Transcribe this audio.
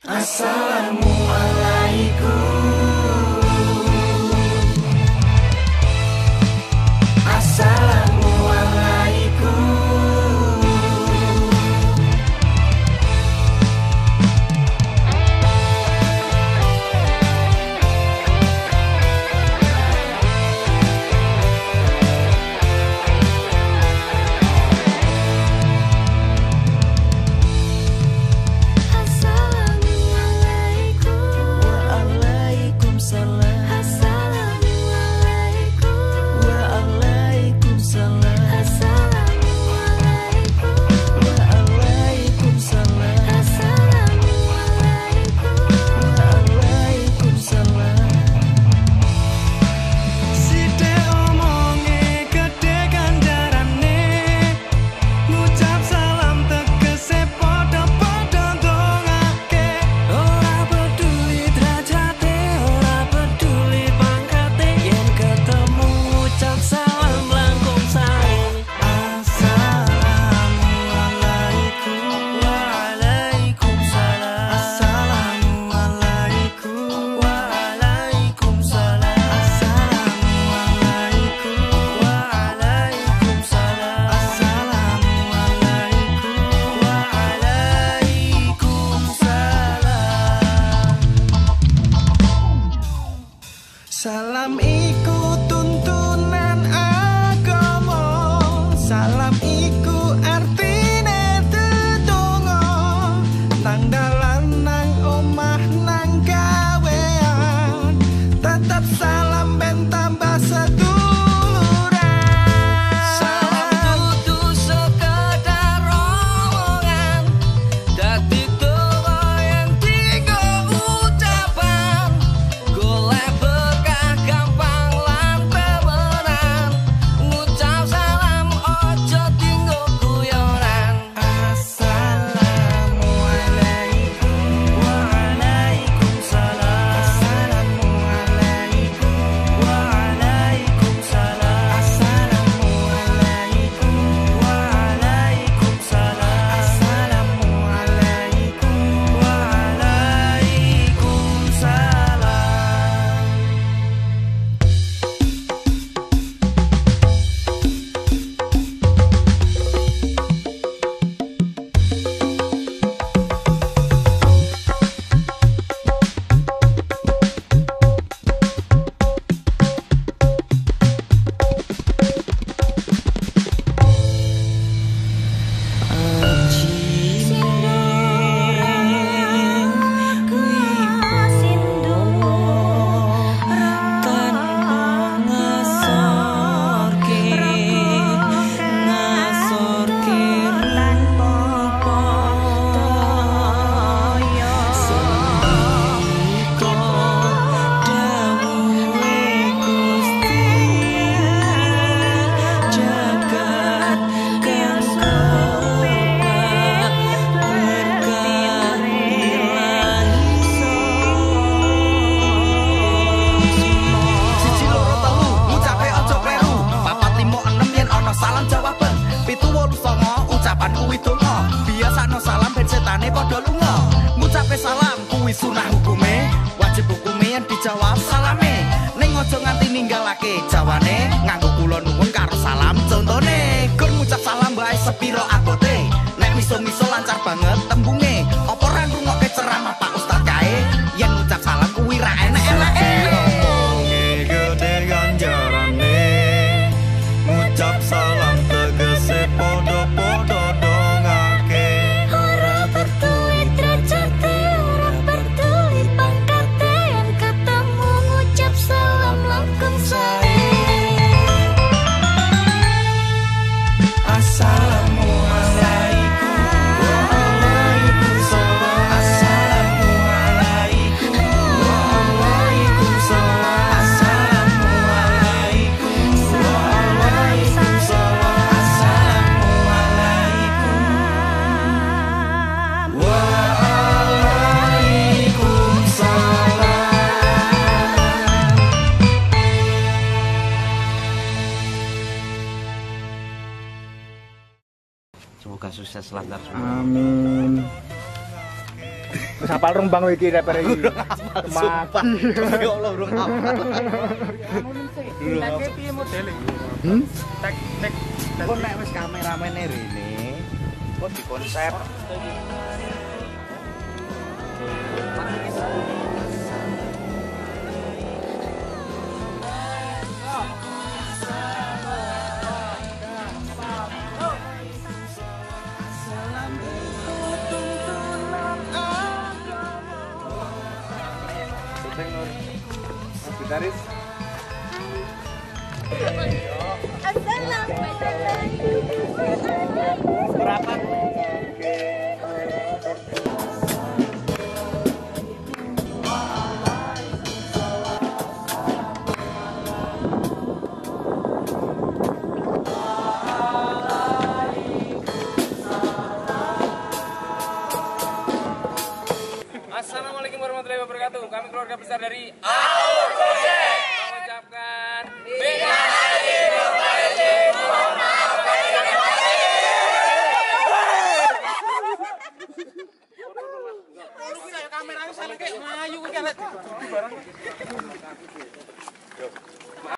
Assalamualaikum. Salam iku tuntunan agama. Salam iku artine tetunggo. Nang dalan nang omah nang gawean. Tetap salam padha lunga. Ngucape salam kuwi sunah hukume. Wajib hukume yen dijawab salame. Ning aja nganti ninggalake jawane nganggo kula nuwun karo salam. Contone gur ngucap salam bae sepiro abote nek miso-miso lancar banget sukses lancar semua. Amin Wis hafal kowe iki rapper iki. Sumpah. Ya Allah, bro. Tek piye modele? Hmm? Tek tek Kok nek wis kameramene rene, kok di konsep gitaris. berapa? Assalamualaikum keluarga besar dari Aur